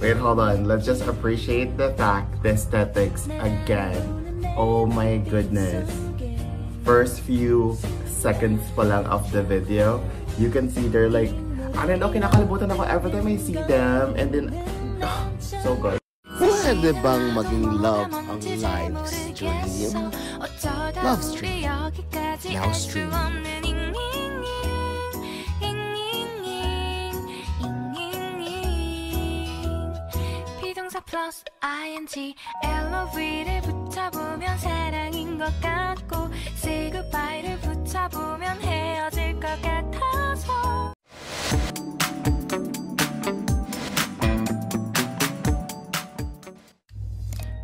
Wait, hold on. Let's just appreciate the fact, the aesthetics again. Oh my goodness. First few seconds pa lang of the video, you can see they're like, ano no, kinakalibutan ako every time I see them. And then, ah, so good. Pwede bang maging love ang live stream? Love stream. Now stream. 비동사 플러스 ing LOV를 붙여보면 사랑인 것 같고 Say goodbye를 붙여보면 헤어질 것 같아서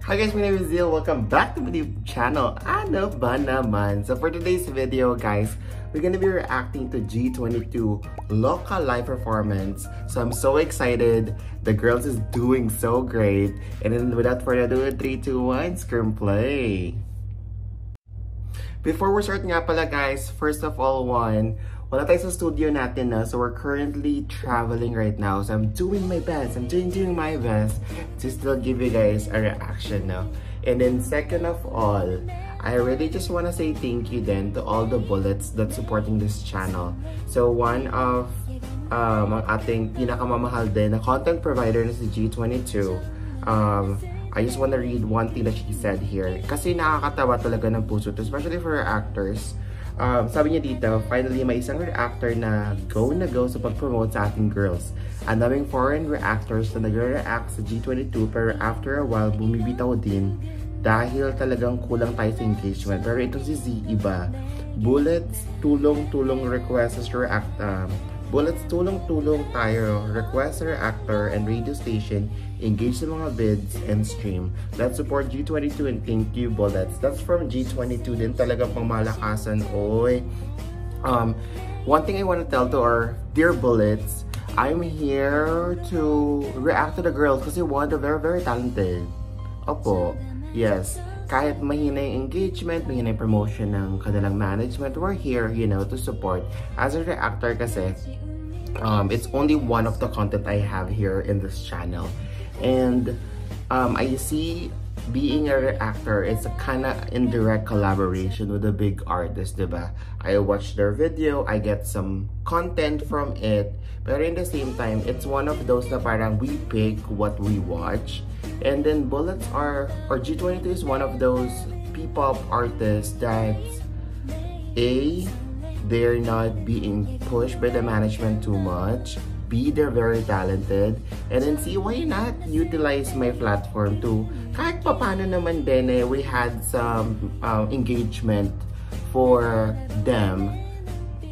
Hi guys, my name is Zeal. Welcome back to my new channel. Ano ba naman? So for today's video guys, we're gonna be reacting to G22 local live performance. So I'm so excited. The girls is doing so great. And then without further ado, 3, 2, 1, screenplay. Before we start nga pala guys, first of all, one, wala tayo sa studio natin na. So we're currently traveling right now. So I'm doing my best. I'm doing, doing my best to still give you guys a reaction now. And then second of all, I really just want to say thank you then to all the bullets that supporting this channel. So one of um, ang ating pinakamamahal din na content provider na si G22, um, I just want to read one thing that she said here. Kasi nakakatawa talaga ng puso to, especially for actors. Um, sabi niya dito, finally may isang reactor na go na go sa pag-promote sa ating girls. Ang daming foreign reactors na nagre-react sa G22 pero after a while bumibitaw din dahil talagang kulang tayo sa engagement. Pero itong si Z iba, bullets, tulong-tulong requests react, um, Bullets, tulong-tulong tayo. Request a reactor and radio station. Engage sa mga bids and stream. Let's support G22 and thank you, Bullets. That's from G22 din talaga pang malakasan. Oy. Um, one thing I want to tell to our dear Bullets, I'm here to react to the girls kasi one, they're very, very talented. Opo. Yes kahit mahina yung engagement, mahina yung promotion ng kanilang management, we're here, you know, to support. As a reactor kasi, um, it's only one of the content I have here in this channel. And um, I see being a reactor is a kind of indirect collaboration with a big artist, diba? I watch their video, I get some content from it, but in the same time, it's one of those na parang we pick what we watch and then Bullets are, or G22 is one of those P-pop artists that A, they're not being pushed by the management too much. B, they're very talented. And then C, why not utilize my platform to, kahit pa paano naman din eh, we had some um, engagement for them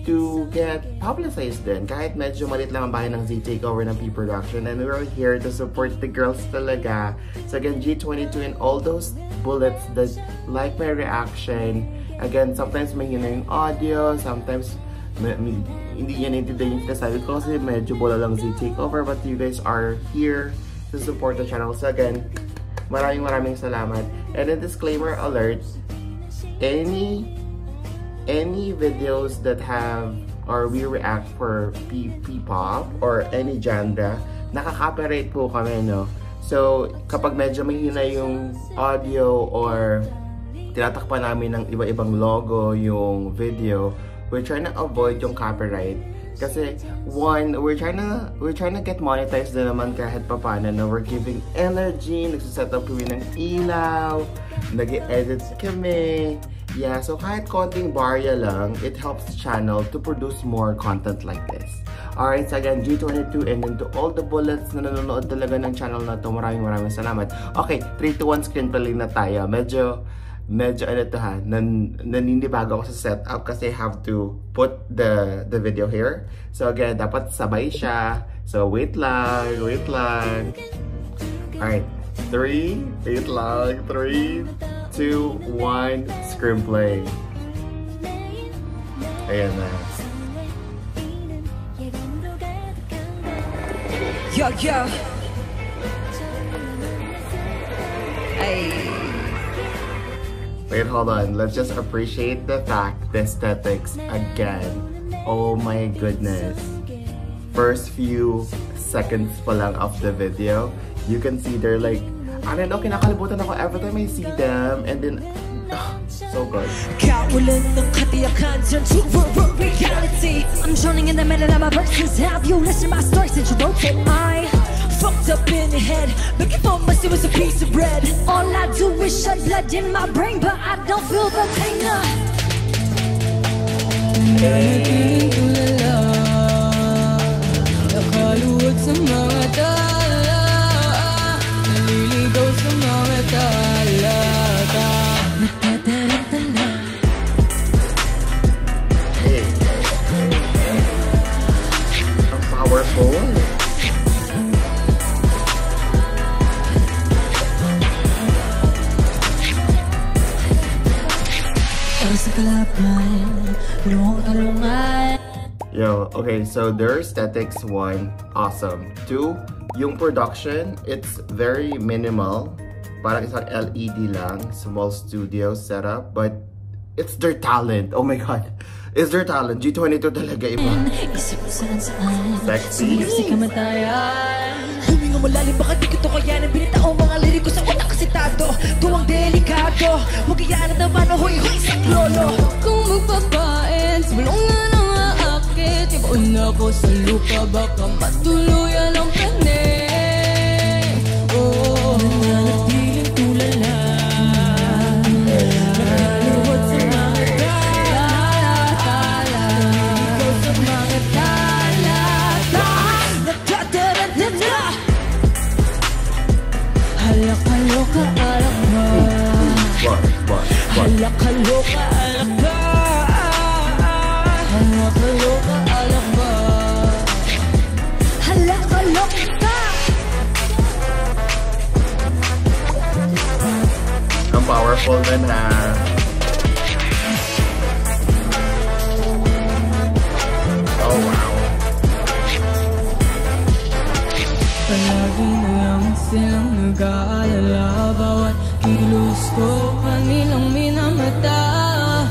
to get publicized din. Kahit medyo malit lang ang bahay ng Z Takeover ng P-Production. And we're here to support the girls talaga. So again, G22 and all those bullets that like my reaction. Again, sometimes may yun yung audio, sometimes may, may, hindi yan naintindihan yung sinasabi ko kasi medyo bola lang Z Takeover. But you guys are here to support the channel. So again, maraming maraming salamat. And a disclaimer alert, any any videos that have or we react for P-pop or any genre, nakaka-copyright po kami, no? So, kapag medyo mahina yung audio or tinatakpan namin ng iba-ibang logo yung video, we're trying to avoid yung copyright. Kasi, one, we're trying to, we're trying to get monetized din naman kahit pa paano na we're giving energy, nagsiset up kami ng ilaw, nag-edit kami, Yeah, so kahit konting barya lang, it helps the channel to produce more content like this. Alright, so again, G22 and then to all the bullets na nanonood talaga ng channel na to, maraming maraming salamat. Okay, 3 to 1 screen play na tayo. Medyo, medyo ano to ha, nan, naninibago ako sa setup kasi I have to put the, the video here. So again, dapat sabay siya. So wait lang, wait lang. Alright, 3, wait lang, 3, two, one, screenplay. Ayan na. Yo, yo. Hey. Wait, hold on. Let's just appreciate the fact, the aesthetics again. Oh my goodness. First few seconds pa lang of the video, you can see they're like, ano no, kinakalibutan ako every time I see them. And then, so good. I'm drowning in the middle of my verses Have you listened to my story since you wrote it? I fucked up in the head Looking for my was a piece of bread All I do is shed blood in my brain But I don't feel the pain uh. Yo, okay, so their aesthetics, one, awesome. Two, yung production, it's very minimal. Parang isang LED lang, small studio setup, but it's their talent. Oh my god. It's their talent. G22 talaga iba. Sexy. Kamatayan Huminga malalim baka di ko to kayanin Binitao mga lirik ko sa utak kasitado Tuwang delikado Huwag iyaanap naman o huy huy sa lolo Kung magpapain sa bulungan ako sa lupa baka matuluyan ang panig Ang nun ha. Oh wow. Palagi na lang silang nag-aalala Bawat kilos ko kanilang minamata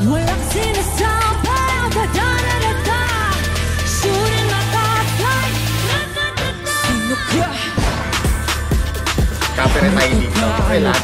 Walang sinasabi Da-da-da-da-da Shooting like a flight Da-da-da-da Sino ka? Copyright dito. Okay lang.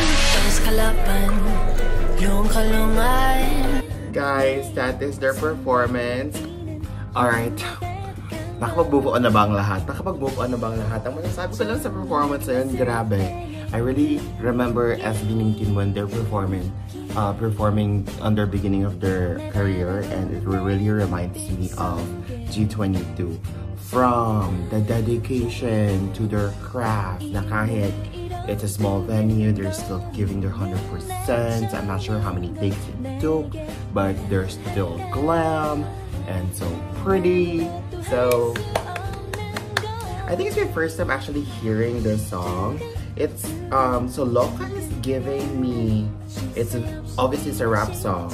kalaban Lungong kalungan Guys, that is their performance. Alright. Nakapag-move on na ba ang lahat? Nakapag-move on na ba ang lahat? Ang masasabi ko lang sa performance na yun, grabe. I really remember SB19 when they're performing, uh, performing on their beginning of their career and it really reminds me of G22. From the dedication to their craft na kahit it's a small venue, they're still giving their 100%. I'm not sure how many takes it took, but they're still glam and so pretty. So I think it's my first time actually hearing this song. It's um so Loka is giving me it's a, obviously it's a rap song.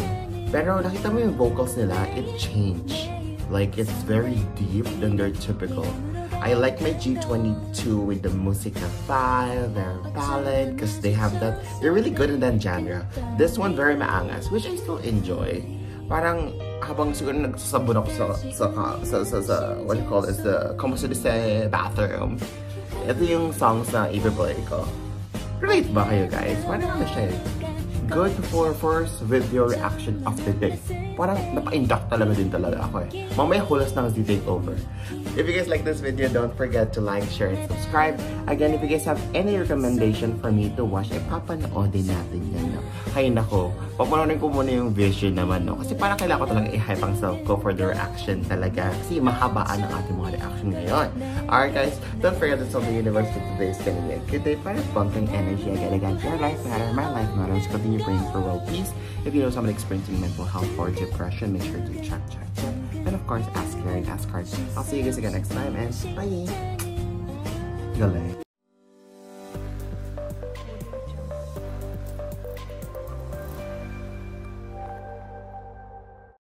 Pero nakita mo yung vocals nila, it changed. Like it's very deep than their typical. I like my G22 with the Musica 5, their ballad, because they have that, they're really good in that genre. This one very maangas, which I still enjoy. Parang habang siguro nagsasabon ako sa, sa, sa, sa, sa what you call this, the, kumusta sa bathroom. Ito yung songs na i-play ko. Relate ba kayo guys? Parang ano siya eh. Good for first video reaction of the day. Parang napa-induct talaga din talaga ako eh. Mamaya hulas na si take over. If you guys like this video, don't forget to like, share, and subscribe. Again, if you guys have any recommendation for me to watch, eh, papanoodin natin yan. No? Hay nako, papanoorin ko muna yung vision naman, no? Kasi parang kailangan ko talaga i-hype ang self ko for the reaction talaga. Kasi mahabaan ang ating mga reaction ngayon. Alright guys, don't forget that the universe for today is gonna be a good day para bumping energy again again. Your life matter, my life matters. Continue praying for world peace. If you know someone experiencing mental health or depression, make sure to check, check, check. And of course, ask Karen, ask Card. I'll see you guys again next time and bye!